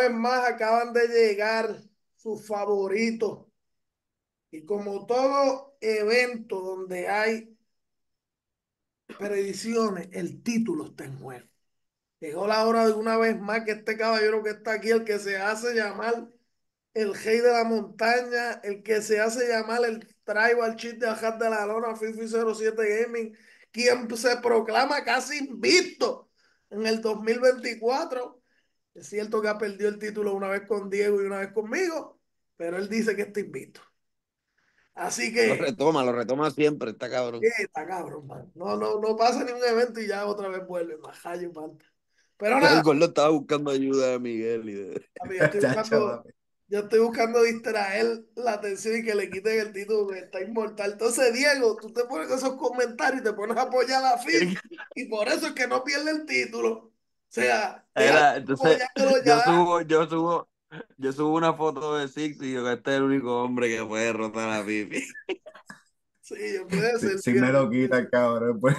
Vez más acaban de llegar sus favoritos. Y como todo evento donde hay predicciones, el título está en juego. Llegó la hora de una vez más que este caballero que está aquí, el que se hace llamar el rey de la montaña, el que se hace llamar el tribal chief de Ajat de la Lona, Fifi 07 Gaming, quien se proclama casi invicto en el 2024 es cierto que ha perdido el título una vez con Diego y una vez conmigo, pero él dice que está invito. Así que. Lo retoma, lo retoma siempre, está cabrón. Sí, está cabrón, man. No, no, no pasa ni un evento y ya otra vez vuelve, majayo y Pero nada. El gordo estaba buscando ayuda de Miguel y de. yo, estoy buscando, yo estoy buscando distraer la atención y que le quiten el título que está inmortal. Entonces, Diego, tú te pones esos comentarios y te pones a apoyar a la FIF y por eso es que no pierde el título. O sea, entonces, yo subo, yo subo, yo subo una foto de Six y digo que este es el único hombre que puede derrotar a Pipi. Sí, puede ser. Si, me lo quita, cabrón. Pues.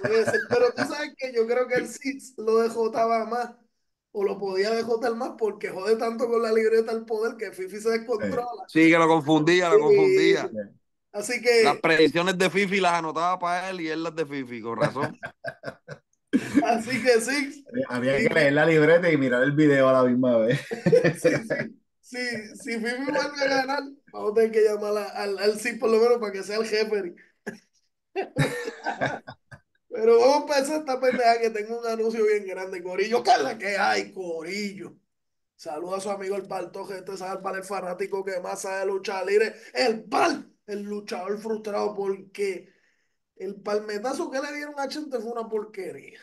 Puede ser, pero tú sabes que yo creo que el Six lo dejotaba más o lo podía dejotar más porque jode tanto con la libreta del poder que Fifi se descontrola. Sí, que lo confundía, lo confundía. Así que. Las predicciones de Fifi las anotaba para él y él las de Fifi, con razón. Así que sí. Había que leer la libreta y mirar el video a la misma vez. Sí, sí. Si Fifi vuelve a ganar, vamos a tener que llamar al, al sí por lo menos para que sea el jefe. Pero vamos a empezar esta pendeja que tengo un anuncio bien grande, Corillo. ¿Qué es la que hay, Corillo? Saluda a su amigo el Paltoje, este es el fanático que más sabe luchar libre. El Pal, el luchador frustrado porque el palmetazo que le dieron a Chente fue una porquería.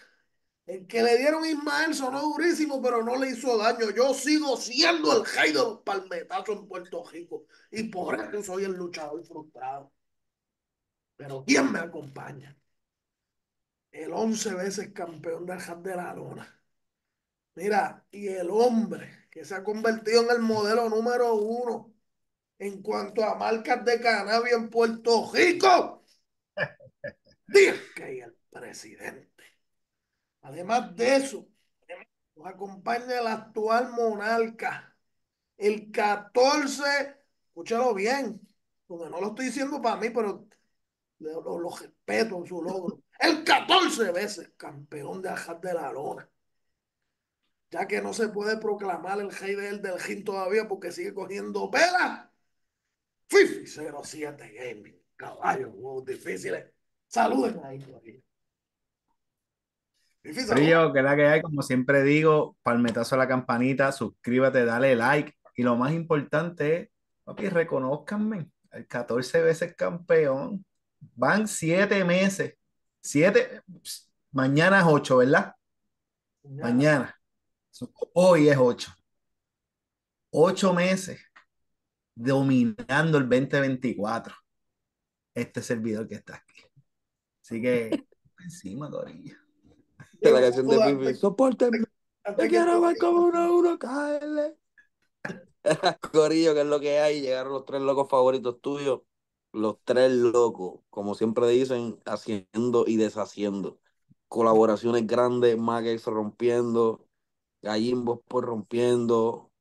El que le dieron Ismael sonó durísimo, pero no le hizo daño. Yo sigo siendo el rey de los palmetazos en Puerto Rico. Y por eso soy el luchador frustrado. Pero ¿quién me acompaña? El once veces campeón del Jazz de la Lona. Mira, y el hombre que se ha convertido en el modelo número uno en cuanto a marcas de cannabis en Puerto Rico. Dice que el presidente. Además de eso, nos acompaña el actual monarca. El 14, escúchalo bien, porque no lo estoy diciendo para mí, pero lo, respeto en su logro. El 14 veces campeón de Ajat de la Lona. Ya que no se puede proclamar el rey del Gin todavía porque sigue cogiendo pela. Fifi 07 Gaming. Caballos, difíciles. Saluden ahí, Frío, que la que hay, como siempre digo, palmetazo a la campanita, suscríbete, dale like. Y lo más importante es, papi, reconozcanme, el 14 veces campeón. Van siete meses. Siete, mañana es ocho, ¿verdad? Mañana. Hoy es ocho. Ocho meses dominando el 2024. Este servidor que está aquí. Así que encima, Dorilla. De la canción de Fifi. Soportenme. Te quiero ver como uno a uno caerle. Corillo, que es lo que hay. Llegaron los tres locos favoritos tuyos. Los tres locos, como siempre dicen, haciendo y deshaciendo. Colaboraciones grandes, Magex rompiendo, Gallimbos por rompiendo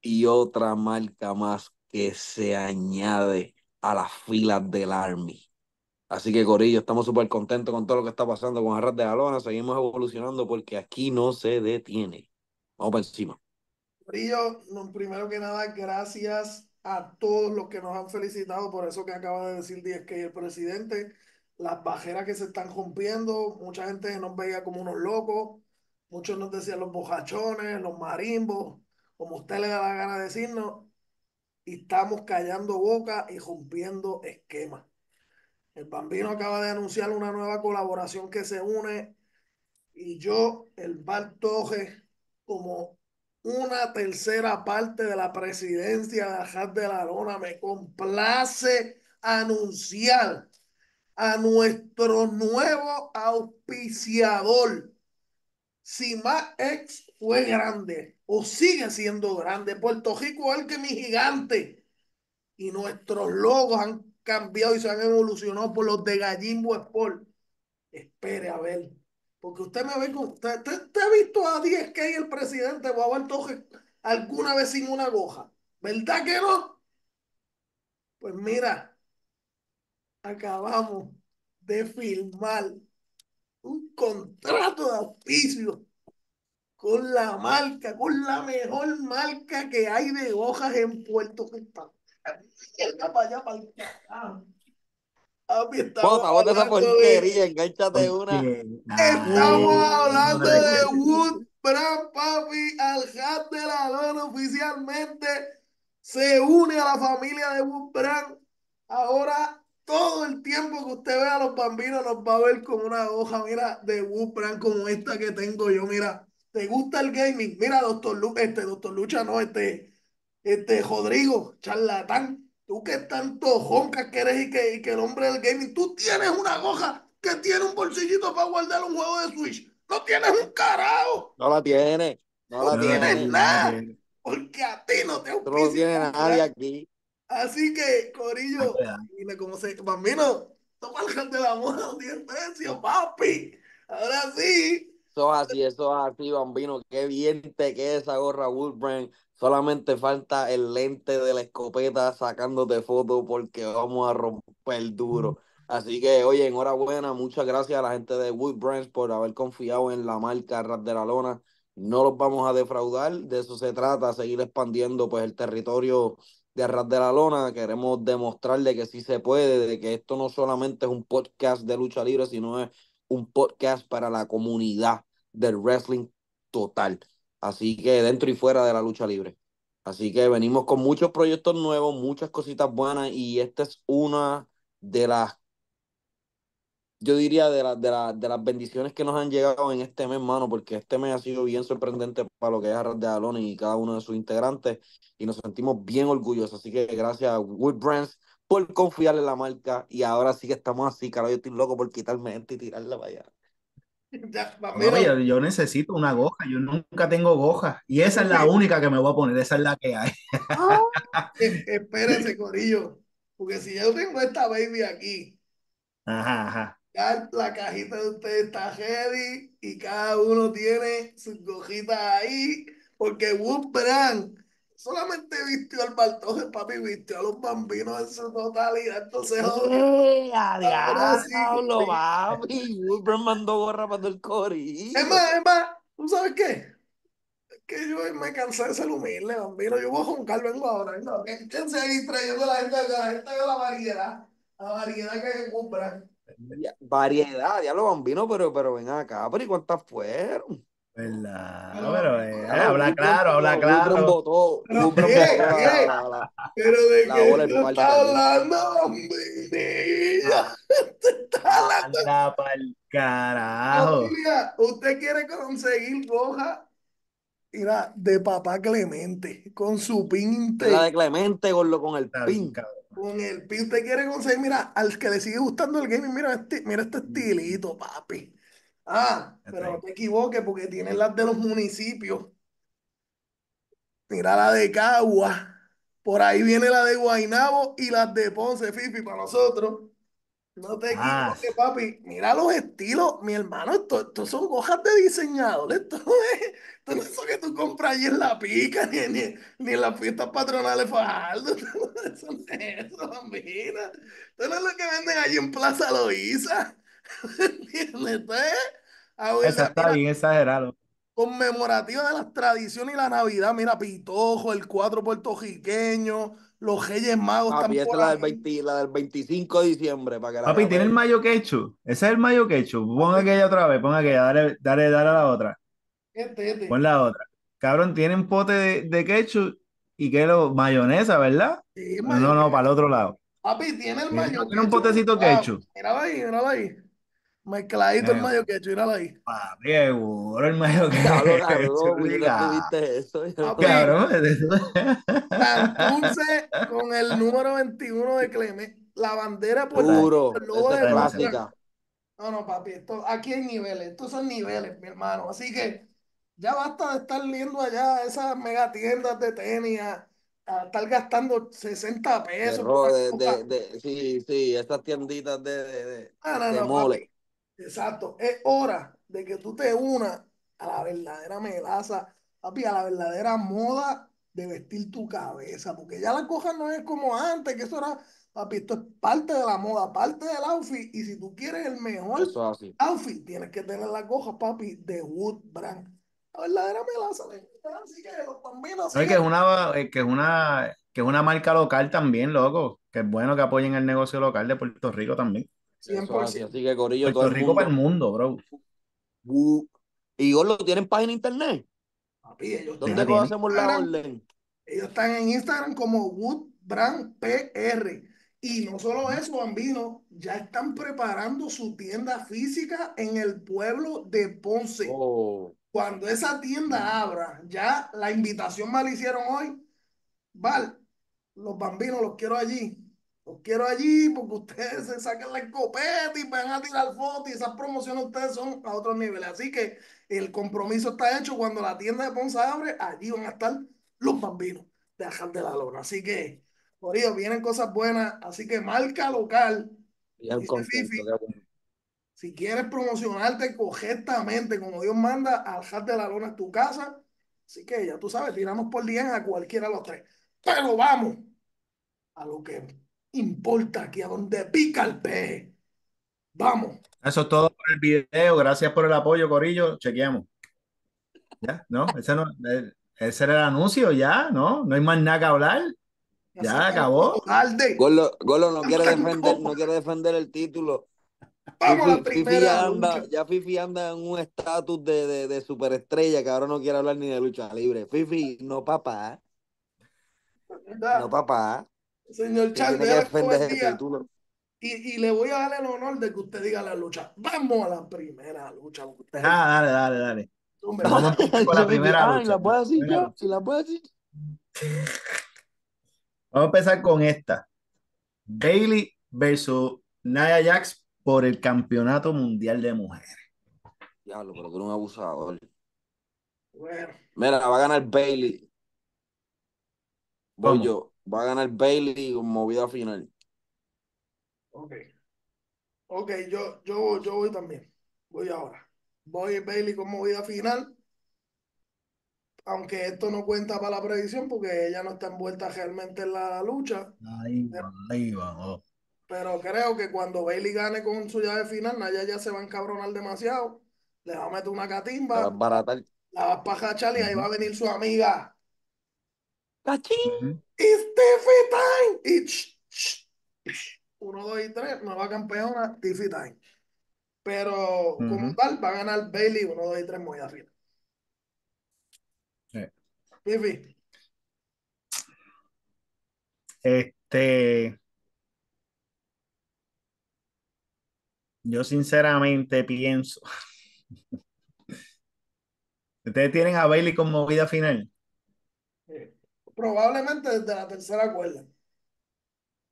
y otra marca más que se añade a las filas del Army. Así que, Corillo, estamos súper contentos con todo lo que está pasando con Arras de Alona. Seguimos evolucionando porque aquí no se detiene. Vamos para encima. Corillo, primero que nada, gracias a todos los que nos han felicitado por eso que acaba de decir Díaz que el presidente. Las bajeras que se están rompiendo, mucha gente nos veía como unos locos, muchos nos decían los bojachones, los marimbos, como usted le da la gana de decirnos, y estamos callando boca y rompiendo esquemas. El Bambino acaba de anunciar una nueva colaboración que se une y yo, el Bartoje, como una tercera parte de la presidencia de Ajat de la Lona, me complace anunciar a nuestro nuevo auspiciador. Si más ex fue grande o sigue siendo grande, Puerto Rico es el que mi gigante y nuestros logos cambiado y se han evolucionado por los de Gallimbo Sport. Espere a ver. Porque usted me ve con. ¿Te, ha visto a 10K el presidente o a alguna vez sin una goja. ¿Verdad que no? Pues mira, acabamos de firmar un contrato de auspicio con la marca, con la mejor marca que hay de hojas en Puerto Rico. Para allá, para el Bota, bota esa porquería, enganchate una. Estamos hablando de Wood Brand, papi, al hat de la lona oficialmente se une a la familia de Wood Brand. Ahora todo el tiempo que usted vea a los bambinos nos va a ver con una hoja, mira, de Wood Brand como esta que tengo yo, mira. ¿Te gusta el gaming? Mira, doctor Lucha, este, doctor Lucha, no, este, este, Rodrigo, charlatán Tú que tanto joncas que eres y que, y que el hombre del gaming, tú tienes una goja que tiene un bolsillito para guardar un juego de Switch. No tienes un carajo. No la tiene. No, la tienes nada. Porque a ti no te auspicia. No tiene nadie aquí. Así que, Corillo, dime cómo se. Bambino, toma el de la moda, no tiene precio, papi. Ahora sí. Eso es así, eso es así, Bambino. Qué bien te queda esa gorra Woodbrand. Solamente falta el lente de la escopeta sacándote fotos porque vamos a romper duro. Así que, oye, enhorabuena, muchas gracias a la gente de Wood Brands por haber confiado en la marca Rap de la Lona. No los vamos a defraudar, de eso se trata, seguir expandiendo pues el territorio de Rap de la Lona. Queremos demostrarle que sí se puede, de que esto no solamente es un podcast de lucha libre, sino es un podcast para la comunidad del wrestling total. Así que dentro y fuera de la lucha libre. Así que venimos con muchos proyectos nuevos, muchas cositas buenas y esta es una de las, yo diría, de, de, de las bendiciones que nos han llegado en este mes, mano, porque este mes ha sido bien sorprendente para lo que es Arras de Alon y cada uno de sus integrantes y nos sentimos bien orgullosos. Así que gracias a Wood Brands por confiar en la marca y ahora sí que estamos así, carajo, yo estoy loco por quitarme esto y tirarla para allá. yo, necesito una goja, yo nunca tengo goja y esa es la única que me voy a poner, esa es la que hay. Ah, espérense, Corillo, porque si yo tengo esta baby aquí, ajá, Ya la cajita de ustedes está heavy y cada uno tiene sus gojitas ahí, porque Wood Brand solamente vistió al Bartoje, papi, vistió a los bambinos en su totalidad. Entonces, ¡Eh, ahora sí, papi! Woodburn mandó gorra para el cori. Es más, es más, ¿tú sabes qué? Es que yo me cansé de ser humilde, bambino. Yo voy a juncar, vengo ahora. No, échense ahí trayendo la gente, la gente de la variedad. La variedad que hay. Variedad, ya lo bambino, pero, pero ven acá, pero ¿y cuántas fueron? ¿Verdad? Pero, eh, habla claro, habla claro. Pero, pero de qué te está hablando, está hablando. Anda pa'l carajo. usted quiere conseguir goja mira, de papá Clemente, con su pin. La de Clemente con, lo, con el pin. Con el pin, usted quiere conseguir, mira, al que le sigue gustando el gaming, mira este, mira este estilito, papi. Ah, pero no te equivoques porque tienen las de los municipios. Mira la de Cagua. Por ahí viene la de Guainabo y las de Ponce, Fifi, para nosotros. No te ah. equivoques, papi. Mira los estilos, mi hermano. Esto, son hojas de diseñador. Esto no es, esto no es eso que tú compras ahí en la pica, ni, ni, ni en las fiestas patronales Fajardo. Eso no es eso, bambina. Esto no es lo que venden allí en Plaza Loíza. ¿Entiendes? Esa está bien exagerado. Conmemorativa de las tradiciones y la Navidad. Mira, Pitojo, el cuatro puertorriqueño, los Reyes Magos. Papi, esta es la del, la del 25 de diciembre. Para que Papi, ¿tiene el mayo quechu? Ese es el mayo quechu. Pon aquella otra vez, pon aquella, dale, dale, dale a la otra. Este, este. Pon la otra. Cabrón, tienen pote de, de ketchup y que lo, mayonesa, ¿verdad? no, no, para el otro lado. Papi, tiene el mayo. Tiene un potecito ketchup. Míralo ahí, míralo ahí. Mezcladito el mayo quecho, míralo ahí. Papi, seguro el mayo quecho. Cabrón, cabrón, viste eso. Cabrón. Santurce con el número 21 de Clemente. La bandera por Puro, el logo de clásica. No, no, papi, esto, aquí hay niveles, estos son niveles, mi hermano. Así que ya basta de estar viendo allá esas mega tiendas de tenis a, estar gastando 60 pesos. De, de, sí, sí, estas tienditas de, de, ah, no, no, Exacto. Es hora de que tú te unas a la verdadera melaza papi, a la verdadera moda de vestir tu cabeza, porque ya la coja no es como antes, que eso era, papi, esto es parte de la moda, parte del outfit, y si tú quieres el mejor es outfit, tienes que tener la coja, papi, de Wood Brand. La verdadera melaza, así que los bambinos... No, que es una, eh, que es una, que es una marca local también, loco. Que es bueno que apoyen el negocio local de Puerto Rico también. Eso es así. 100%. Así que, Corillo, todo Puerto el Rico para el mundo. mundo, bro. Uh, ¿Y Gordo tienen página internet? Papi, ellos ¿Dónde tienen hacemos la orden? Ellos están en Instagram como Wood Brand PR. Y no solo eso, Bambino, ya están preparando su tienda física en el pueblo de Ponce. Oh, Cuando esa tienda abra, ya la invitación me la hicieron hoy. Val, los bambinos los quiero allí. Los quiero allí porque ustedes se sacan la escopeta y van a tirar fotos y esas promociones ustedes son a otros niveles. Así que el compromiso está hecho. Cuando la tienda de Ponce abre, allí van a estar los bambinos de Ajar de la Lona. Así que, por ello, vienen cosas buenas. Así que marca local. contento. Fifi. Si quieres promocionarte correctamente, como Dios manda, Ajar de la Lona es tu casa. Así que ya tú sabes, tiramos por 10 a cualquiera de los tres. Pero vamos a lo que importa aquí, a donde pica el peje. Vamos. Eso es todo por el video. Gracias por el apoyo, Corillo. Chequeamos. Ya, ¿no? Ese, no, eh, ese era el anuncio, ya, ¿no? No hay más nada que hablar. Ya, acabó. Gordo, Gordo no quiere defender, no quiere defender el título. Vamos a la Fifi primera ya anda, ya Fifi anda en un estatus de, de, de superestrella que ahora no quiere hablar ni de lucha libre. Fifi, no papá, no papá. Señor título. Y, y le voy a dar el honor de que usted diga la lucha. Vamos a la primera lucha. Usted, Ah, dale, dale, dale. Vamos a empezar con la Dice Fifi, primera "Ay, lucha. la a decir yo, la. Vamos a empezar con esta. Bailey versus Nia Jax por el campeonato mundial de mujeres. Diablo, pero tú eres un abusador. Bueno, Mira, va a ganar Bailey. Voy ¿Cómo? yo. Va a ganar Bailey con movida final. ok. Ok, yo, yo, yo voy también. Voy ahora. Voy Bailey con movida final. Aunque esto no cuenta para la predicción porque ella no está envuelta realmente en la lucha. Ahí va, ahí va. oh. Pero creo que cuando Bailey gane con su llave final, Naya ya se va a encabronar demasiado. Le va a meter una La va a catimba, la va a pajachar y ahí va a venir su amiga. ¡Cachín! Ujú. Tiffy Time. Ch. uno, dos y tres, nueva campeona, Tiffy Time. Pero como Ujú. tal, va a ganar Bailey, uno, dos y tres, muy arriba. Sí. Tiffy, Este. Yo sinceramente pienso. ¿Ustedes tienen a Bailey con movida final? Probablemente desde la tercera cuerda.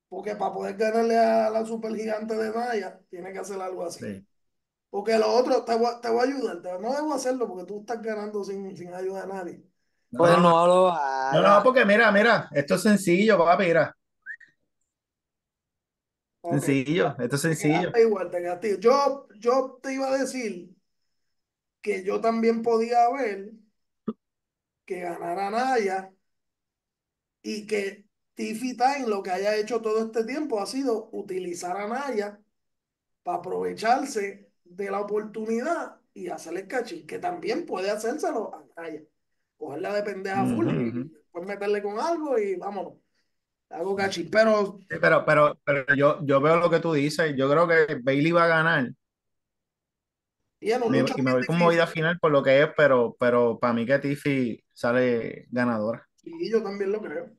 Porque para poder ganarle a la supergigante de Naya, tiene que hacer algo así. Sí. Porque lo otro, te voy, a- te voy a ayudar. te- no debo hacerlo porque tú estás ganando sin, sin ayuda de nadie. Pues No, no lo no, no, porque mira, mira, esto es sencillo, papi, mira. Ok. Sencillo, esto es sencillo. igual, te. Yo, yo te iba a decir que yo también podía ver que ganara Naya y que Tiffy Time lo que haya hecho todo este tiempo ha sido utilizar a Naya para aprovecharse de la oportunidad y hacerle cachín, que también puede hacérselo a Naya. Cogerla de pendeja full y ujú. después meterle con algo y vámonos. Hago cachín. Pero Sí, pero, pero, pero yo, yo veo lo que tú dices. Yo creo que Bailey va a ganar. y una Me- y me voy con difícil. movida final por lo que es, pero, pero para mí que Tiffy sale ganadora. Y yo también lo creo.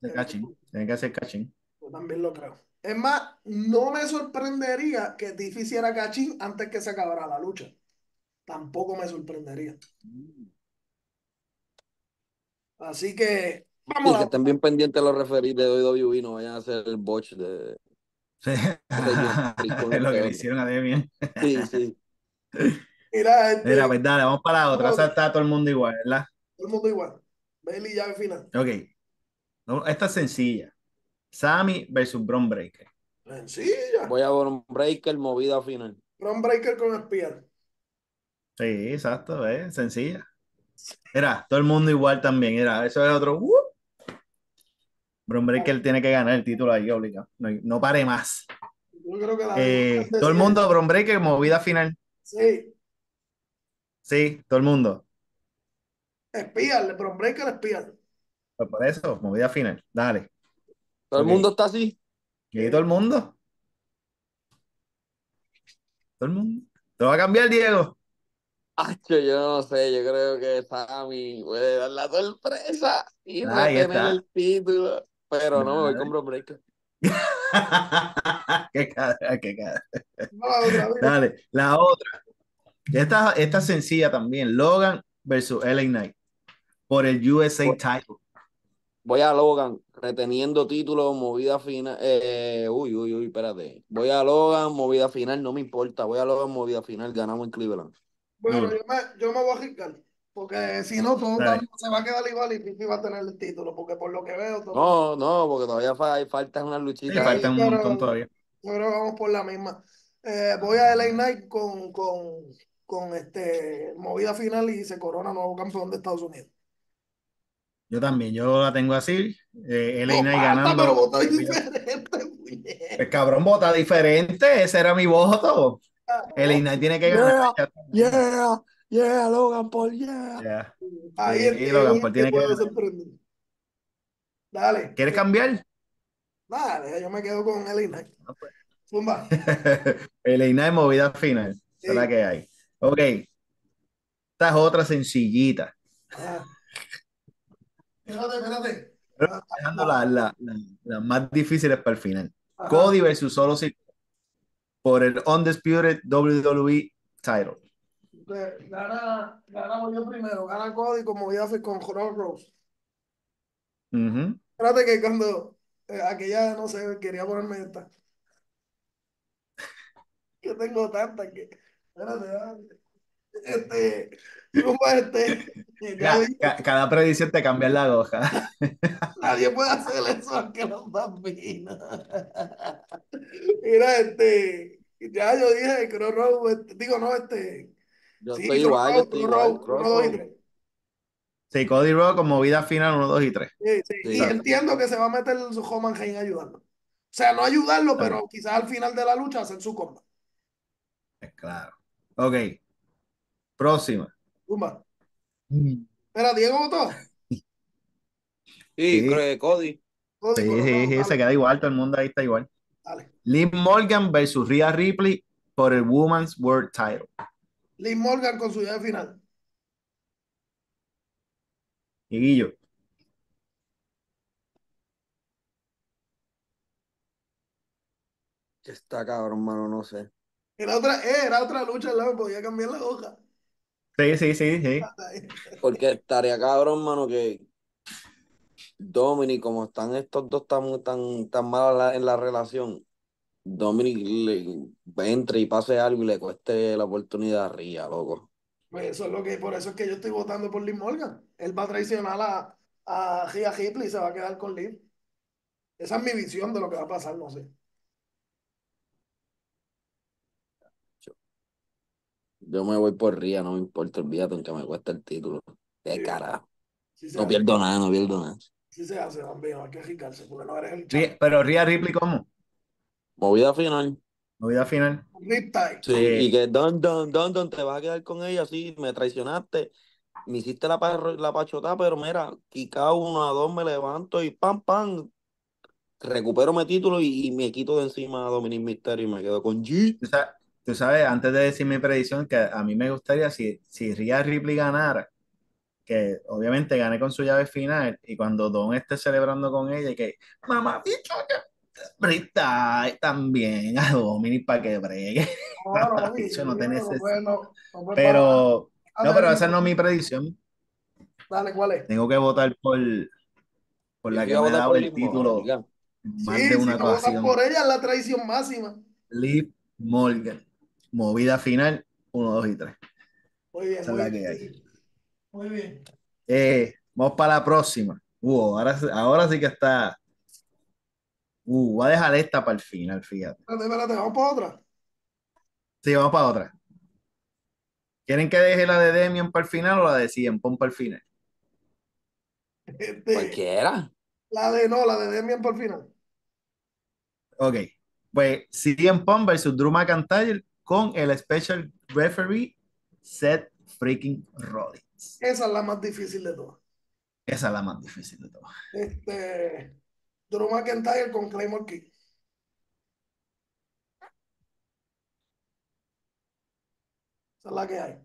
De cachín. Tiene que hacer cachín. Yo también lo creo. Es más, no me sorprendería que Tiffy hiciera cachín antes que se acabara la lucha. Tampoco me sorprendería. Así que, Y vamos que a estén bien pendientes los referidos de WWE, no vayan a hacer el botch de, Sí. Es lo que le hicieron a Demian. Sí, sí. Mira, este, Mira, pues dale, vamos para la otra. Esa está todo el mundo igual, ¿verdad? todo el mundo igual. Bailey llave final. Ok. No, Esta es sencilla. Sammy versus Bron Breaker. Sencilla. Voy a un breaker, movida final. Ron Breaker con Spear. Sí, exacto, ¿ves? Sencilla. Era, todo el mundo igual también. Era, eso es otro. Uh. Bron Breaker tiene que ganar el título ahí, obligado. No, no pare más. Yo creo que la Eh, todo el mundo, Bron Breaker, movida final. Sí, Sí, todo el mundo. espíale, Bron Breaker, espíale. Pues por eso, movida final. Dale. Todo el mundo está así. ¿Y todo el mundo? Todo el mundo. ¿Te va a cambiar, Diego? Hacho, yo no sé, yo creo que Sammy puede dar la sorpresa y retener está. el título. Pero no me voy con Bron Breaker. qué cara, qué cara. No. Dale, la otra. Esta, esta es sencilla también. Logan versus LA Knight por el USA title. Voy a Logan, reteniendo título, movida final. Eh, uy, uy, uy, espérate. Voy a Logan, movida final, no me importa. Voy a Logan, movida final, ganamos en Cleveland. Bueno, yo me, yo me voy a arriesgar. Porque si no, todo se va a quedar igual y Pipi va a tener el título. Porque por lo que veo, todo. No, no, porque todavía fa- hay falta unas Sí, luchitas ahí. falta un pero- montón todavía. Yo creo que vamos por la misma. Eh, voy a LA Knight con, con, con este movida final y se corona nuevo campeón de Estados Unidos. Yo también, yo la tengo así. Eh, LA Knight ganando. pero votó diferente, puñeta. El cabrón vota diferente, ese era mi voto. LA Knight tiene que ganar. Yeah, yeah, Logan Paul, yeah. Ya. Ahí Sí, el Logan Paul tiene que ganar. Dale. ¿Quieres cambiar? Dale, yo me quedo con LA Knight. Ah, pues. Zumba. LA Knight movida final. Es la que hay. Ok. Esta es otra sencillita. Ah. Espérate, espérate. Dejando las la, la- más difíciles para el final. Ajá. Cody versus Solo Sikoa por el Undisputed WWE title. Gana, ganamos yo primero. Gana Cody con movida fi- con Cross Rose. Ujú. Espérate que cuando eh, aquella, no sé, quería ponerme esta. Yo tengo tantas que. Espérate, espérate. Este. Este. ya Ca- dije, ca- cada predicción te cambia la goja. Nadie puede hacer eso aunque los bambinos. Mira, este. Ya yo dije Cross Rose, este, digo, no, este. Yo Sí, estoy igual, yo estoy igual. Rose, uno, dos y tres. Sí, Cody Rhodes con movida final 1, 2 y 3. Sí, sí, Sí. Y entiendo que se va a meter su Roman Reigns a ayudarlo. O sea, no ayudarlo, pero quizás al final de la lucha hacer su comba. Claro. Ok. Próxima. Zumba. Espera, Diego votó. Sí, Sí. creo que Cody. Cody, Sí, sí, sí, se queda igual, todo el mundo ahí está igual. dale. Liv Morgan versus Rhea Ripley por el Women's World Title. Liv Morgan con su llave final. Y Guillo. Está cabrón, mano, no sé. Era otra, eh, era otra lucha, ¿no? podía cambiar la hoja. Sí, sí, sí, sí. Porque estaría cabrón, mano, que Dominic, como están estos dos tan, tan, tan mal en la, en la relación, Dominic le entre y pase algo y le cueste la oportunidad a Ria, loco. Pues eso es lo que, por eso es que yo estoy votando por Liv Morgan. Él va a traicionar a, a Rhea Ripley y se va a quedar con Liv. Esa es mi visión de lo que va a pasar, no sé. Yo me voy por Ria, no me importa, olvídate aunque me cueste el título. Qué Sí. carajo. No hace, pierdo nada, no pierdo nada. si se hace, bambino, hay que arriesgarse, porque no eres el champion. pero Rhea Ripley, ¿cómo? Movida final. Movida final. Sí, Sí. y que Don Don Don Don te vas a quedar con ella, sí, me traicionaste, me hiciste la, la pachota, pero mira, Kika uno a dos me levanto y pam, pam, recupero mi título y, y me quito de encima a Dominic Mysterio y me quedo con G. Sabes, tú sabes, antes de decir mi predicción, que a mí me gustaría si, si Rhea Ripley ganara, que obviamente gane con su llave final, y cuando Don esté celebrando con ella, y que, mamá, bicho, que Brita también a Dominic para que bregue. No, no, Bicho, no no, te no necesito. no- no. Pero, no, pero esa no es mi predicción. Dale, ¿cuál es? Tengo que votar por, por la que me ha dado el título más Sí, de si una no votas ocasión. por ella es la traición máxima. Liv Morgan. Movida final, 1, 2 y 3. Muy bien, muy. Muy. Eh, vamos para la próxima. Uh, ahora, ahora sí que está. Uh, voy a dejar esta para el final, fíjate. Espérate, espérate, vamos por otra. Sí, vamos para otra. ¿Quieren que deje la de Demian para el final o la de CM Punk para el final? Este, Cualquiera. la de no, la de Demian por final. Ok. Pues CM Punk versus Drew McIntyre con el special referee Seth freaking Rollins. Esa es la más difícil de todas. Esa es la más difícil de todas. Este, Drew McIntyre con Claymore King. Esa es la que hay.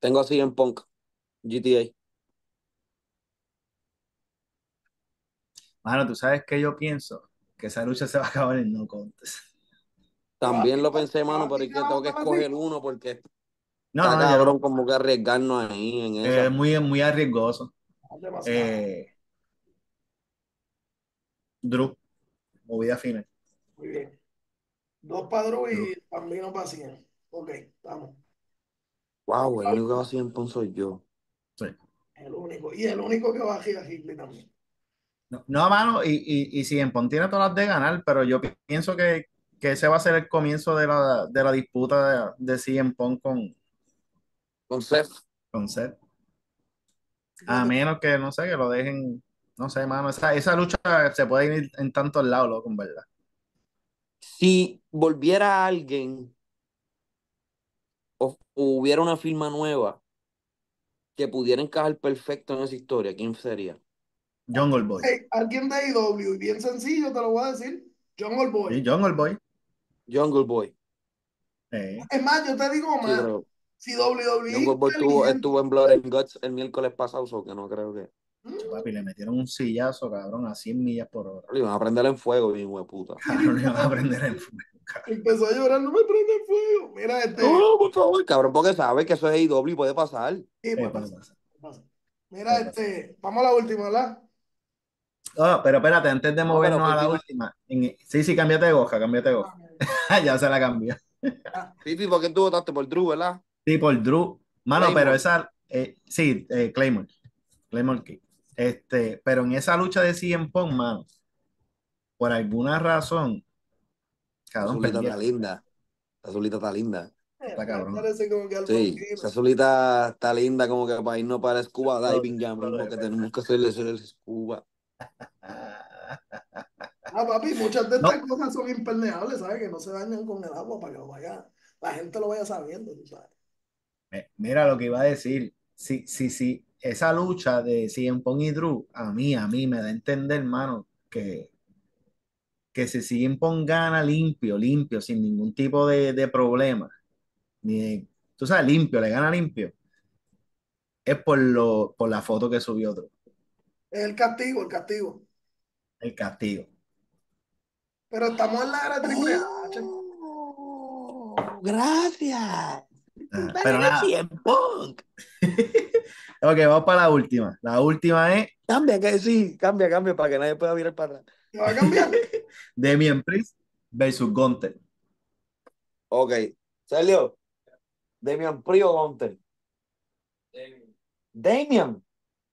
Tengo así en Punk. GTA. Mano, tú sabes que yo pienso que esa lucha se va a acabar en no contest. También lo pensé, mano, pero es que tengo que escoger uno porque No, está no, ya cabrón como que arriesgarnos ahí en es eso. muy, muy arriesgoso. Eh, Drew, movida final. Muy bien. Dos para Drew y Bambino para 100. Ok, vamos. Wow, el único que va en Punk soy yo. Sí. El único. Y el único que va a girar Higley también. No, no, mano, y, y, y si en Pon tiene todas las de ganar, pero yo pi- pienso que, que ese va a ser el comienzo de la, de la disputa de, de CM Punk con, Con Seth. con Seth. A menos que, no sé, que lo dejen, no sé, mano, esa, esa lucha se puede ir en tantos lados, loco, en verdad. Si volviera alguien o, o hubiera una firma nueva que pudiera encajar perfecto en esa historia, ¿quién sería? Jungle Boy. Hey, alguien de IW, y bien sencillo, te lo voy a decir. Jungle Boy. Sí, Jungle Boy. Jungle Boy. Eh, Es más, yo te digo Sí, más. pero Si WWE Jungle Boy estuvo, estuvo en Blood and Guts el miércoles pasado, o que no creo que. Mm, papi, le metieron un sillazo, cabrón, a 100 millas por hora. Le iban a prenderle en fuego, bien hueputa. Cabrón, le van a prender el fuego. cabrón. Empezó a llorar, no me prende el fuego. Mira este. No, por favor, cabrón, porque sabe que eso es AEW y puede pasar. Sí, Eh, pues, pasa, pasa, pasa. pasa. Mira este. Vamos a la última, ¿verdad? Ah, pero espérate, antes de No, movernos pero a la última. en- sí, sí, cámbiate de goja, cámbiate de goja. ya se la cambió. Fifi, ¿por qué tú votaste por Drew, verdad? Sí, por Drew. Mano, Claymore. pero esa. eh, sí, eh, Claymore. Claymore King. Este, pero en esa lucha de CM Punk, mano, por alguna razón, cabrón, azulita está linda. Esa azulita está linda. Está cabrón. Sí, esa azulita está linda como que para irnos para el scuba diving ya no, mismo no, que no. tenemos que hacerle hacer el scuba. Ah, papi, muchas de No. estas cosas son impermeables, ¿sabes? Que no se dañan con el agua para que lo vaya, la gente lo vaya sabiendo, tú sabes. Mira lo que iba a decir. Sí, sí, sí. Esa lucha de CM Punk y Drew, a mí, a mí me da a entender, hermano, que, que si CM Punk gana limpio, limpio, sin ningún tipo de, de problema, ni de- tú sabes, limpio, le gana limpio, es por, lo, por la foto que subió Drew, Es el castigo, el castigo. el castigo. Pero estamos en la era triple H. Oh, gracias. Ah, pero nada, Punk. ok, vamos para la última. La última es Cambia, que sí, cambia, cambia para que nadie pueda mirar para atrás. ¿Te va a cambiar? Demian Priest versus Gunther. Ok, Sergio. Damian Prio o Gunter. Damian.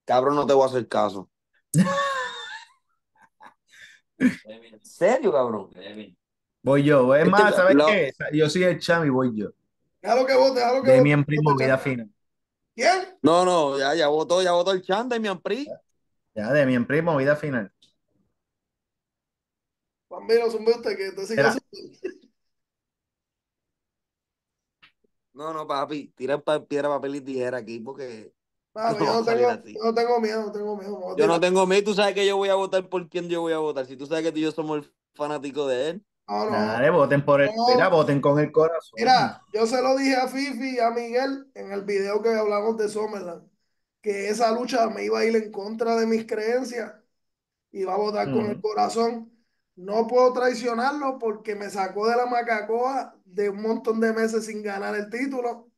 Cabrón, no te voy a hacer caso. ¿En serio, cabrón? Voy yo. Es Este, más, ¿sabes lo- qué? Yo soy el chami, voy yo. Déjalo que vote, déjalo que Demian vote. Movida final. ¿Quién? No, no, ya, ya votó, ya votó el chan, Damian Pri. Ya, Demian Priest, movida final. Bambino, zumbe usted que te sigue Mira. No, no, papi, tira piedra, papel y tijera aquí porque No yo, no tengo, yo no tengo miedo, no tengo miedo. yo no tengo miedo. Tú sabes que yo voy a votar por quién yo voy a votar. Si tú sabes que tú y yo somos el fanático de él. No, no. Dale, voten por el. No. Mira, voten con el corazón. Mira, yo se lo dije a Fifi y a Miguel en el video que hablamos de Summerland, que esa lucha me iba a ir en contra de mis creencias, iba a votar con el corazón. No puedo traicionarlo porque me sacó de la macacoa de un montón de meses sin ganar el título.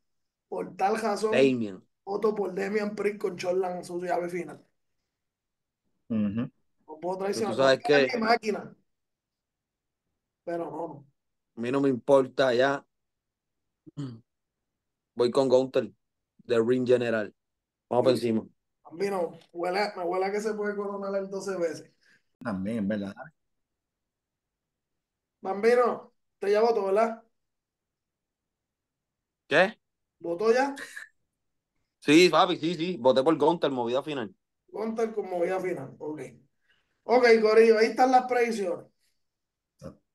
Por tal razón, Damian. Voto por Demian Priest con Chorlan en su llave final. Ujú. No puedo traicionar. Tú sabes que- mi máquina. Pero no, no. A mí no me importa ya. Voy con Gunter, de Ring General. Vamos por encima. A mí no, huele, me huele a que se puede coronar en 12 veces. También, ¿verdad? Bambino, te ya votó, ¿verdad? ¿Qué? ¿Votó ya? Sí, papi, sí, sí. Voté por Gunter, movida final. Gunter con movida final. Ok. Ok, Corillo, ahí están las predicciones.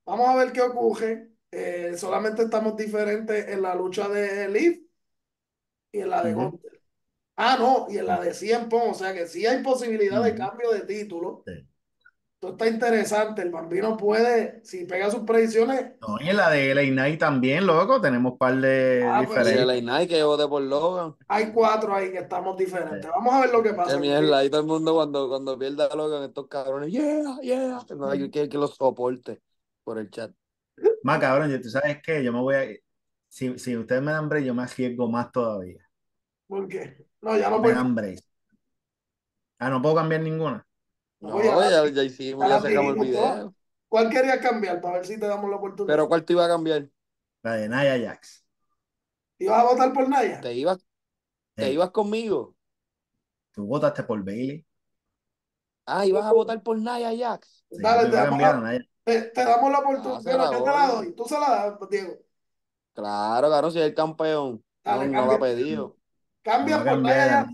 Vamos a ver qué ocurre. Eh, solamente estamos diferentes en la lucha de Leaf y en la de Ujú. Gunter. Ah, no, y en la de 100 Pong, o sea que sí hay posibilidad de cambio de título. Sí. Esto está interesante. El bambino puede, si pega sus predicciones, No, y en la de LA Knight también, loco, tenemos un par de Ah, pues, Y el diferentes. Knight que yo voté por Logan. hay cuatro ahí que estamos diferentes. Vamos a ver lo que pasa. Qué mierda, ahí todo el mundo cuando, cuando pierda a Logan, estos cabrones, yeah, yeah. No hay que, que los soporte por el chat. Más cabrón, tú sabes qué, yo me voy a. Si, si ustedes me dan break, yo me arriesgo más todavía. ¿Por qué? No, ya no Me puedes. dan break. Ah, no puedo cambiar ninguna. No, Oye, ya- ya, ya hicimos, ya sacamos el video. ¿Cuál querías cambiar para ver si te damos la oportunidad? Pero ¿cuál te iba a cambiar? La de Nia Jax. ¿Ibas a votar por Naya? ¿Te ibas, te ibas conmigo? tú votaste por Bailey. Ah, ibas a votar por Nia Jax. Sí, Dale, te voy a damos la- a Nia. Te, te damos la Ah, oportunidad. se la Pero yo te la doy. Tú se la das, Diego. Claro, claro, si es el campeón. Dale, no, no la ha cambia. pedido. Voy Cambia por Naya Jax.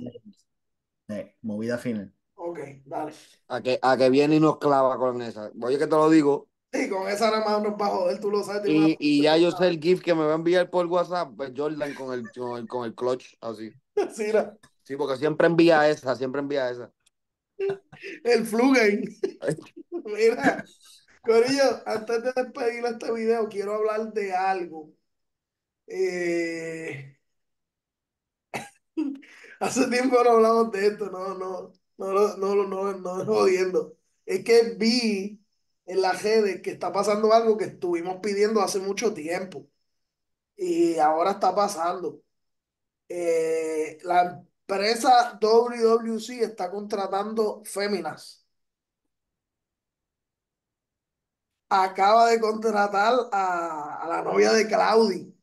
Eh, movida final. Ok, dale. A que, a que viene y nos clava con esa. Oye, que te lo digo. Sí, con esa nada más nos va a joder, tú lo sabes. Y, y ya yo sé el GIF que me va a enviar por WhatsApp, pues Jordan con el, con el, con el clutch, así. Sí, la- Sí, porque siempre envía esa, siempre envía esa. el flu game. Mira, Corillo, antes de despedir este video, quiero hablar de algo. Eh, Hace tiempo no hablamos de esto, no, no, no, no, no, no, no, no jodiendo. Es que vi en la redes que está pasando algo que estuvimos pidiendo hace mucho tiempo y ahora está pasando. Eh, la empresa WWC está contratando féminas. Acaba de contratar a, a la novia de Claudi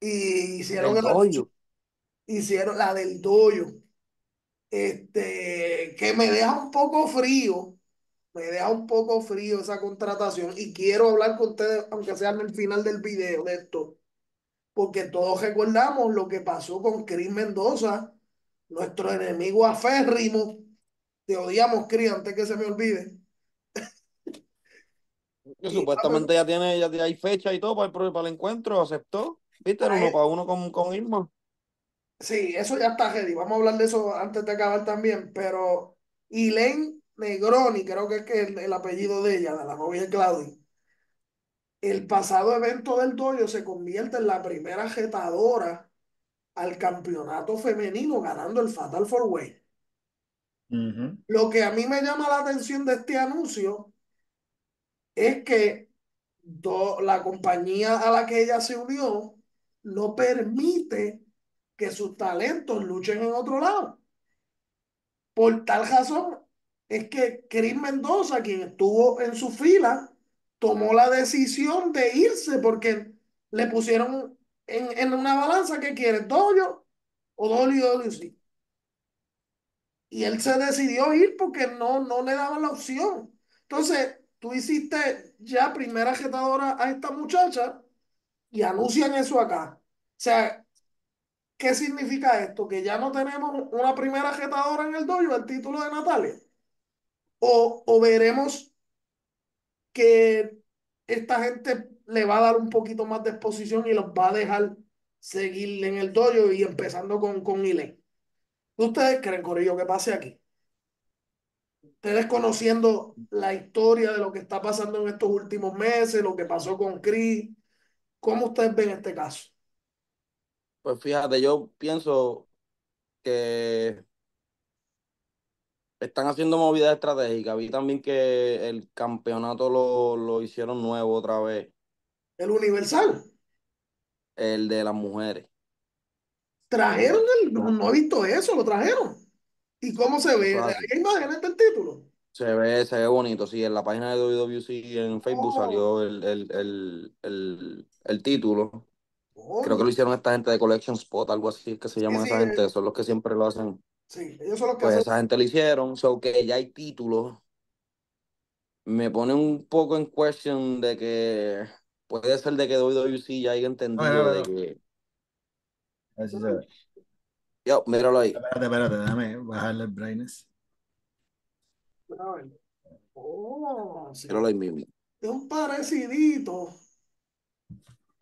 y hicieron Del el hicieron la del doyo. Este, que me deja un poco frío, me deja un poco frío esa contratación y quiero hablar con ustedes, aunque sea en el final del video de esto, porque todos recordamos lo que pasó con Chris Mendoza, nuestro enemigo aférrimo. Te odiamos, Chris, antes que se me olvide. Y supuestamente ya tiene, ya hay fecha y todo para el, para el encuentro, aceptó. ¿Viste? Uno para uno con, con Irma. Sí, eso ya está ready. Vamos a hablar de eso antes de acabar también. Pero Elaine Negroni, creo que es que el, el apellido de ella, de la novia Claudia. El pasado evento del dojo se convierte en la primera retadora al campeonato femenino ganando el Fatal Four Way. Ujú. Lo que a mí me llama la atención de este anuncio es que do- la compañía a la que ella se unió no permite que sus talentos luchen en otro lado. Por tal razón es que Chris Mendoza, quien estuvo en su fila, tomó la decisión de irse porque le pusieron en, en una balanza que quiere, Dojo o WWC. Y él se decidió ir porque no, no le daban la opción. Entonces, tú hiciste ya primera retadora a esta muchacha y anuncian eso acá. O sea, ¿qué significa esto? Que ya no tenemos una primera retadora en el dojo, el título de Natalia. O, o veremos que esta gente le va a dar un poquito más de exposición y los va a dejar seguir en el dojo y empezando con, con Ile. ¿Ustedes creen, Corillo, que pase aquí? Ustedes conociendo la historia de lo que está pasando en estos últimos meses, lo que pasó con Chris, ¿cómo ustedes ven este caso? Pues fíjate, yo pienso que están haciendo movidas estratégicas. Vi también que el campeonato lo, lo hicieron nuevo otra vez, El Universal. el de las mujeres. Trajeron el, no, no he visto eso, lo trajeron. ¿Y cómo se ve? ¿Hay imágenes del título? Se ve, se ve bonito, sí, en la página de WWC en Facebook Oh. salió el, el, el, el, el título. Creo que Oh, lo hicieron esta gente de Collection Spot, algo así que se llaman sí, esa eh. gente, son los que siempre lo hacen. sí, ellos son los que Pues hacen. esa gente lo hicieron, so que ya hay títulos me pone un poco en question de que puede ser de que WWE ya haya entendido de que. A ver si se ve. Yo, míralo ahí. Espérate, espérate, déjame bajarle el brightness. Oh, sí. Míralo ahí mismo. Es un parecidito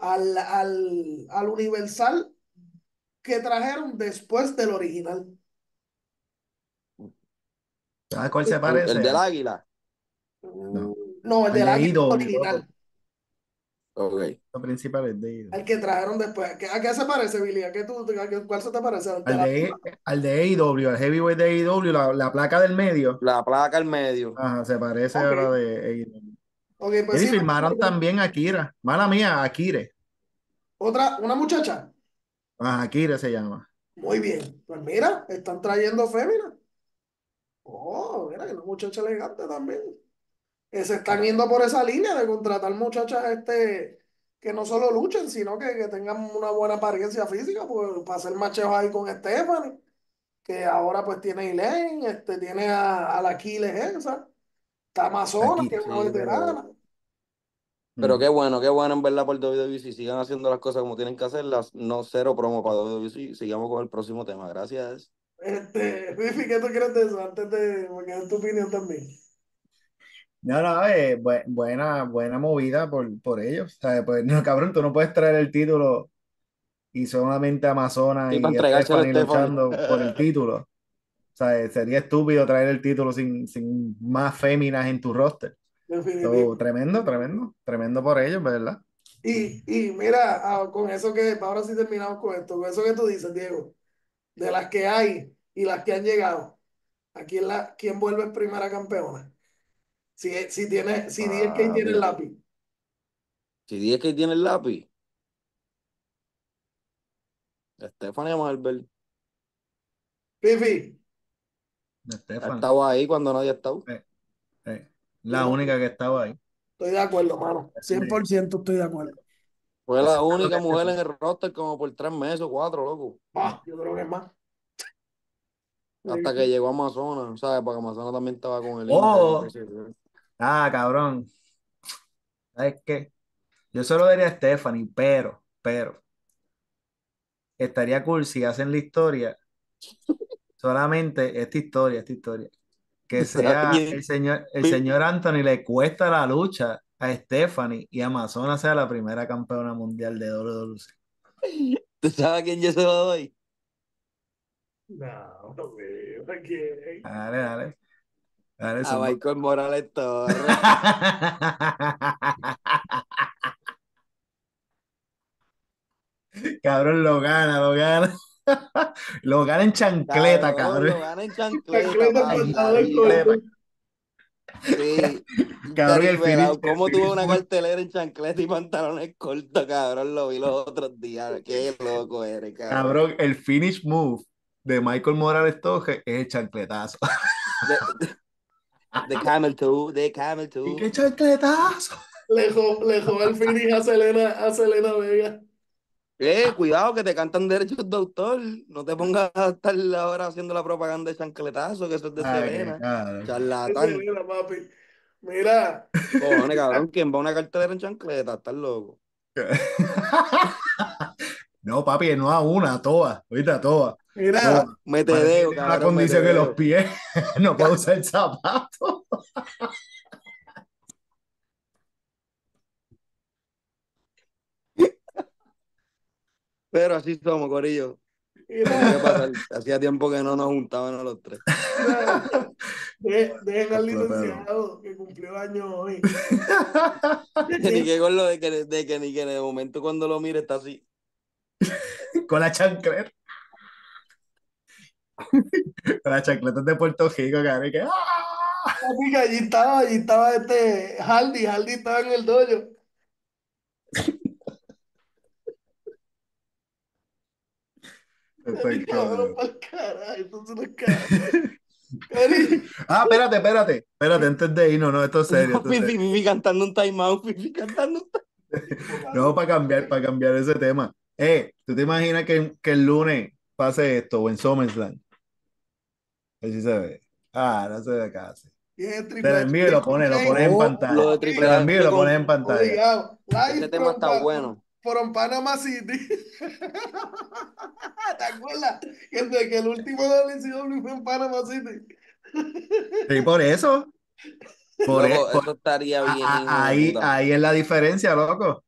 al, al, al Universal que trajeron después del original. ¿Sabes cuál se parece? El del águila. No. No, el El del de águila original. Ok. Lo principal es de Al que trajeron después. ¿A qué, a qué se parece, Billy? ¿A qué tú, a qué- ¿Cuál se te parece? ¿Al de Al de, al de AEW, al heavyweight de AEW, la, la placa del medio. La placa al medio. Ajá, se parece Ok. a la de AEW. Ok, pues Y sí, firmaron también a Akira. Mala mía, Akire. Otra, una muchacha. Ajá, Akire se llama. Muy bien. Pues mira, están trayendo féminas. Oh, mira, que una muchacha elegante también. Eh, se están yendo por esa línea de contratar muchachas este, que no solo luchen, sino que, que tengan una buena apariencia física, pues, para hacer macheos ahí con Stephanie, que ahora pues tiene a Elaine, este, tiene a, a la Aquiles esa, está Amazona, que es una sí, veterana. Pero Mm. qué bueno, qué bueno en verdad por WWC. Sigan haciendo las cosas como tienen que hacerlas. No cero promo para WWC. Sigamos con el próximo tema. Gracias. Este, Fifi, ¿qué tú crees de eso? Antes de, porque es tu opinión también. No, no, eh, bu- buena, buena movida por, por ellos. ¿sabes? Pues, no, cabrón, tú no puedes traer el título y solamente Amazonas y Stephanie. luchando por el título. O sea, sería estúpido traer el título sin, sin más féminas en tu roster. So, tremendo, tremendo, tremendo por ellos, ¿verdad? Y, y mira, ah, con eso que, ahora sí terminamos con esto, con eso que tú dices, Diego, de las que hay y las que han llegado, ¿a quién, la, quién vuelve primera campeona? Si, si tiene, si DK tiene el lápiz. Si que tiene el lápiz. Stephanie Marvel. De estado ahí cuando nadie ha estado. Eh, la única que estaba ahí. estoy de acuerdo, mano. 100% estoy de acuerdo. Fue la única mujer en el roster como por tres meses o cuatro, loco. Ah, yo creo que es más. Hasta que llegó Amazonas, ¿sabes? Porque Amazonas también estaba con el Oh. Ah, cabrón. ¿Sabes qué? Yo solo diría a Stephanie, pero, pero, estaría cool si hacen la historia, solamente esta historia, esta historia, que sea el señor, el señor Anthony le cuesta la lucha a Stephanie y Amazonas sea la primera campeona mundial de WWC. ¿Tú sabes a quién yo se lo doy? No, no veo. ¿A quién? Dale, dale. Dale, A. Michael Morales Torres. Cabrón, lo gana, lo gana. Lo gana en chancleta, Cabrón, Lo gana en chancleta, Chancleta. Sí. Cabrón, y el Caripelao, finish- el ¿Cómo tuvo una cartelera en chancleta y pantalones cortos, cabrón? Lo vi los otros días. Qué loco eres, cabrón. Cabrón, el finish move de Michael Morales Toje es el chancletazo. De, de- de Camel Toe, de Camel ¿Y Toe. qué chancletazo? Le jo- le jugó el finish a Selena, a Selena Vega. Eh, cuidado que te cantan derechos de autor. No te pongas a estar ahora haciendo la propaganda de chancletazo, que eso es de Ay, Selena. De Charlatán. Selena, papi. Mira, Cojones, cabrón, ¿quién va a una cartelera en chancleta? Estás loco. No, papi, no a una, a todas. Ahorita a todas. mira, que dedo, tiene una cabrón. mete condición en los pies. No puede usar zapatos. Pero así somos, Corillo. Hacía tiempo que no nos juntábamos los tres. mira. De- Dejen al licenciado que cumplió años hoy. ni que con lo de que, de que ni que de momento cuando lo mire está así. Con la chancleta. Con la chancleta de Puerto Rico, cabrón. que, ¡ah! Que allí estaba, allí estaba este Hardy, Hardy estaba en el dojo. Estoy Hardy, cabrón, cabrón. pa'l carajo, entonces no es carajo. Cari, Ah, espérate, espérate. Espérate, antes de irnos, no, esto es serio. esto es Fifi, serio. Fifi cantando un timeout, Fifi cantando un No, para cambiar, para cambiar ese tema. Eh, ¿tú te imaginas que, que el lunes pase esto o en SummerSlam? A ver si se ve. Ah, no se ve casi. Te lo envío y lo pone, lo pone en pantalla. lo de Te Triple lo envío y lo pones en pantalla. Ese tema está bueno. From Panama City. ¿Te acuerdas? Que el, de- que el último WCW fue en Panama City. Sí, por eso. Por Loco, por- eso estaría bien. a- de ahí, ahí es la diferencia, loco.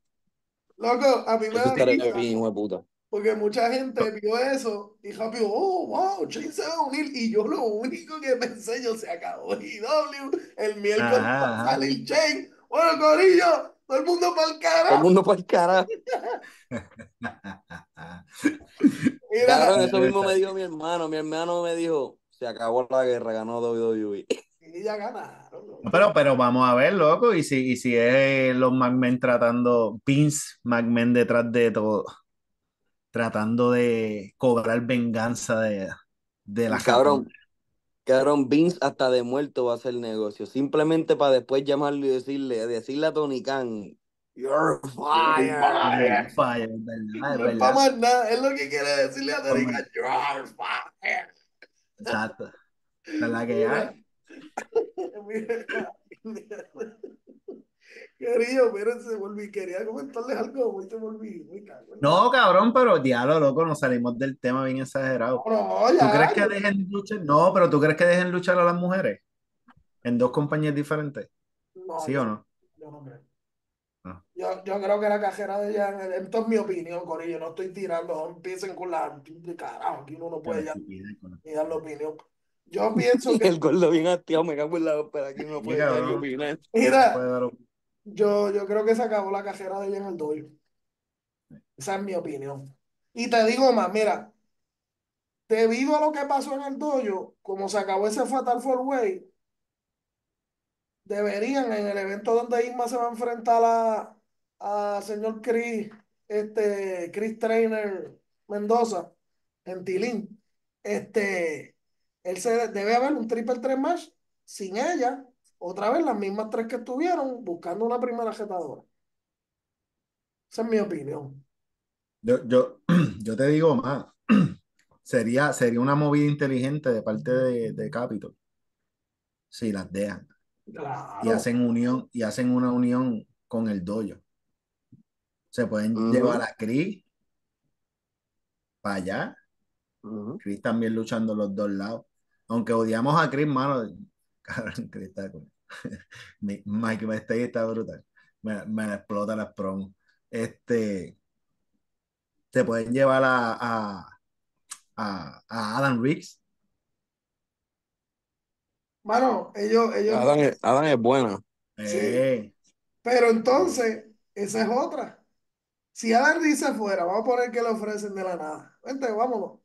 Loco, a mí me Eso da risa bien, hijo de puta. porque mucha gente vio eso y rápido, oh, wow, Shane se va a unir. Y yo lo único que pensé, yo se acabó IW. El miércoles va a salir Shane. Bueno, Corillo, todo el mundo para el Todo el mundo para el carajo. Mira, Cabrón, eso mismo me dijo mi hermano. Mi hermano me dijo, se acabó la guerra, ganó WWE. y ya ganaron. Pero, pero vamos a ver, loco, y si, y si es los McMahon tratando, Vince McMahon detrás de todo, tratando de cobrar venganza de, de la Cabrón, cabrón, Vince hasta de muerto va a hacer negocio. Simplemente para después llamarlo y decirle, decirle a Tony Khan, You're fired. Fire, fire, es verdad, es No es verdad. para más nada, es lo que quiere decirle a Tony. Khan, "You are fired". Exacto. Es la que hay. Querido, espérense, volví, quería comentarles algo, muy te volví, muy cago en- No, cabrón, pero diablo, loco, nos salimos del tema bien exagerado. No, ¿Tú ya, crees que dejen luchar? No, pero ¿tú crees que dejen luchar a las mujeres? En dos compañías diferentes. no, ¿Sí yo- o no? Yo no creo. Ah. Yo, yo creo que la cajera de ella, esto es mi opinión, Corillo, no estoy tirando, no empiecen con la carajo, aquí uno no puede ya ni dar la opinión. Yo pienso que, el gordo bien activo, me cago en la ópera, aquí no puede dar cabrón. opinar. mira, Puede dar- yo, yo creo que se acabó la cajera de el doyo. Esa es mi opinión. Y te digo más, mira, debido a lo que pasó en el dojo, como se acabó ese Fatal Four Way, deberían en el evento donde Isma se va a enfrentar a, a señor Chris, este, Chris Trainer Mendoza, en Tilín, este, él se debe haber un triple tres match sin ella, otra vez las mismas tres que estuvieron buscando una primera jetadora. Esa es mi opinión. Yo, yo, yo te digo más. Sería, sería una movida inteligente de parte de, de Capitol. Si las dejan. Claro. Y hacen unión, y hacen una unión con el dojo. Se pueden llevar a Chris para allá. Ujú. Chris también luchando los dos lados. Aunque odiamos a Chris, mano. Cabrón, Chris está con- Mi- Mike Mestey está brutal. Me, me la explota las promos. Este. Se pueden llevar a, a, a, a Adam Riggs. Mano, ellos, ellos, Adam, es- Adam es buena. Sí. Eh, pero entonces, esa es otra. Si Adam dice fuera, vamos a poner que le ofrecen de la nada. Vente, vámonos.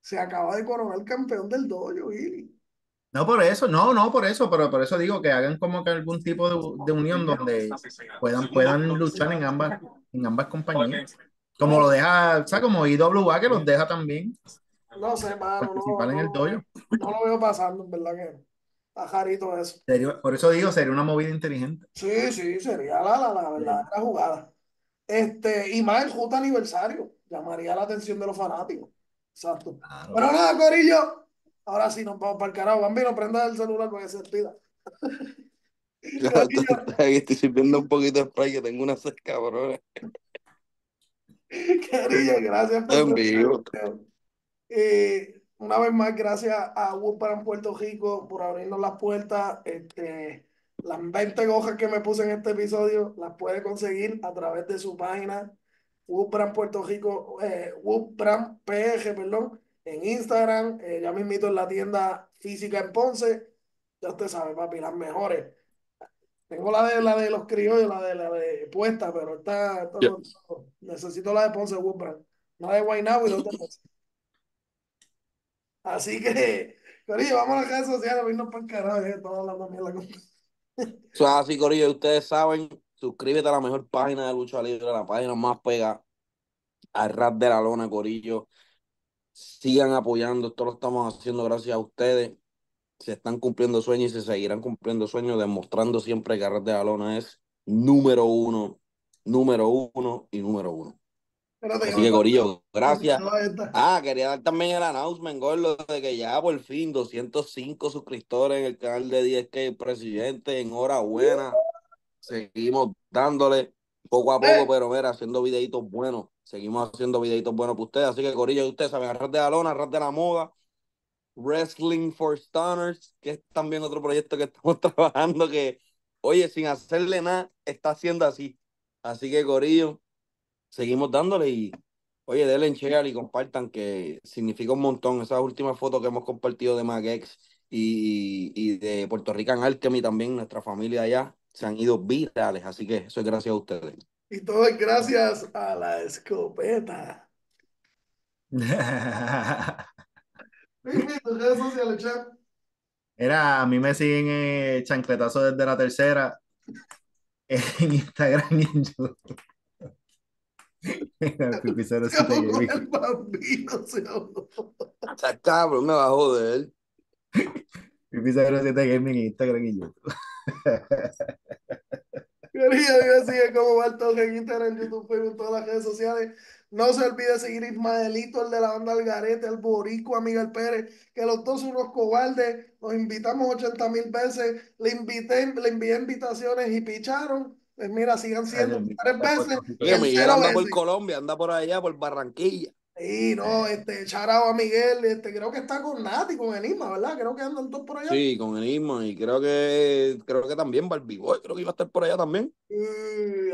Se acaba de coronar campeón del dojo, Gili. No por eso, no, no por eso, pero por eso digo que hagan como que algún tipo de, de unión donde puedan, puedan luchar en ambas, en ambas compañías. Como lo deja, o sea, como IWA que los deja también No sé, mano, no, participar en el no, dojo. no lo veo pasando, en verdad que está jarito eso. Sería- por eso digo, sería una movida inteligente. Sí, sí, sería la, la, la verdadera jugada. Este, y más el justo aniversario. Llamaría la atención de los fanáticos. Exacto. Claro. Pero nada, Corillo. Ahora sí nos vamos para el carajo. Bambino, prenda el celular para que se despida. Yo estoy, sirviendo un poquito de spray que tengo una sed cabrona. Corillo, gracias por En su vivo. atención. Eh, una vez más, gracias a Woodspan Puerto Rico por abrirnos las puertas. Este, las 20 gojas que me puse en este episodio las puede conseguir a través de su página Woodbrand Puerto Rico, eh, Woodbrand PG, perdón, en Instagram, eh, ya me invito en la tienda física en Ponce. Ya usted sabe, papi, las mejores. Tengo la de la de los criollos, la de la de puesta, pero está, está- necesito la de Ponce Woodbrand, la de Guaynabo y la de Ponce. Así que, Corillo, vamos a las redes sociales, a irnos para el carajo, estamos hablando mierda con- Eso es así, Corillo. Ustedes saben, suscríbete a la mejor página de Lucha Libre, la página más pega al rap de la lona, Corillo. Sigan apoyando, esto lo estamos haciendo gracias a ustedes. Se están cumpliendo sueños y se seguirán cumpliendo sueños, demostrando siempre que Rap de la Lona es número uno, número uno y número uno. Así que, Corillo, gracias. Ah, quería dar también el announcement, Gordo, de que ya por fin 205 suscriptores en el canal de 10K Presidente. Enhorabuena. Seguimos dándole poco a poco, eh. pero mira, haciendo videitos buenos. Seguimos haciendo videitos buenos para ustedes. Así que, Corillo, ustedes saben, Red de la Lona, Red de la Moda, Wrestling for Stunners, que es también otro proyecto que estamos trabajando que, oye, sin hacerle nada, está haciendo así. Así que, Corillo, seguimos dándole y, oye, denle en share y compartan, que significa un montón. Esas últimas fotos que hemos compartido de Magex y, y de Puerto Rican Alchemy también, nuestra familia allá, se han ido virales. Así que eso es gracias a ustedes. Y todo es gracias a la escopeta. redes sociales, chat. Era, a mí me siguen eh, chancletazo desde la tercera en Instagram y en YouTube. Pipicero se bambino se cabrón, me va a joder. Pipicero 7 Gaming en Instagram y YouTube. Quería decir cómo va el toque en Instagram, YouTube, Facebook, todas las redes sociales. No se olvide seguir Ismaelito, el de la banda Algarete, el Boricua, Miguel Pérez, que los dos son unos cobardes. Los invitamos 80 mil veces. Le invité, le envié invitaciones y picharon. Pues mira, sigan siendo tres veces. Miguel anda por Colombia, anda por allá, por Barranquilla. Sí, no, este, charao a Miguel, este, creo que está con Nati, con Enigma, ¿verdad? Creo que andan todos por allá. Sí, con Enigma, y creo que, creo que también Barbiboy, creo que iba a estar por allá también.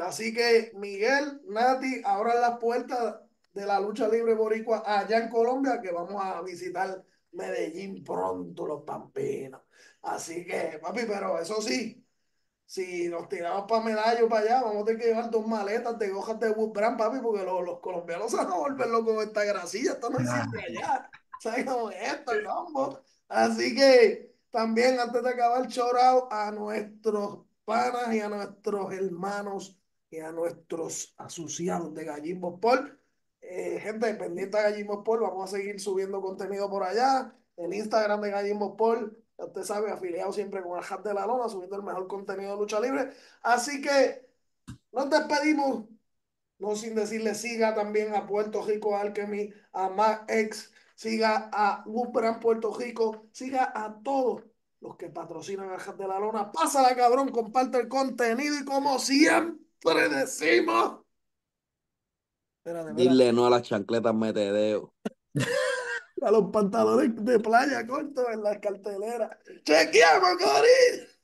así que Miguel, Nati, abran las puertas de la lucha libre boricua allá en Colombia, que vamos a visitar Medellín pronto, los pampinos. Así que, papi, pero eso sí, si nos tiramos para Medallo para allá, vamos a tener que llevar dos maletas de hojas de Woodbrand, papi, porque los, los, colombianos se van a volver locos con esta grasilla. Esto no existe allá. ¿Sabes cómo es esto, combo? Así que también, antes de acabar, chorao a nuestros panas y a nuestros hermanos y a nuestros asociados de Gallimbo Sport. Eh, gente, pendiente de Gallimbo Sport, vamos a seguir subiendo contenido por allá. El Instagram de Gallimbo Sport usted sabe, afiliado siempre con el Hat de la Lona, subiendo el mejor contenido de lucha libre. Así que nos despedimos, no sin decirle siga también a Puerto Rico Alchemy, a Max siga a Woodbrand Puerto Rico, siga a todos los que patrocinan al Hat de la Lona. Pásala, cabrón, comparte el contenido y como siempre decimos. Dile no a las chancletas metedeo a los pantalones de playa cortos en las carteleras. ¡Chequeamos, Corín!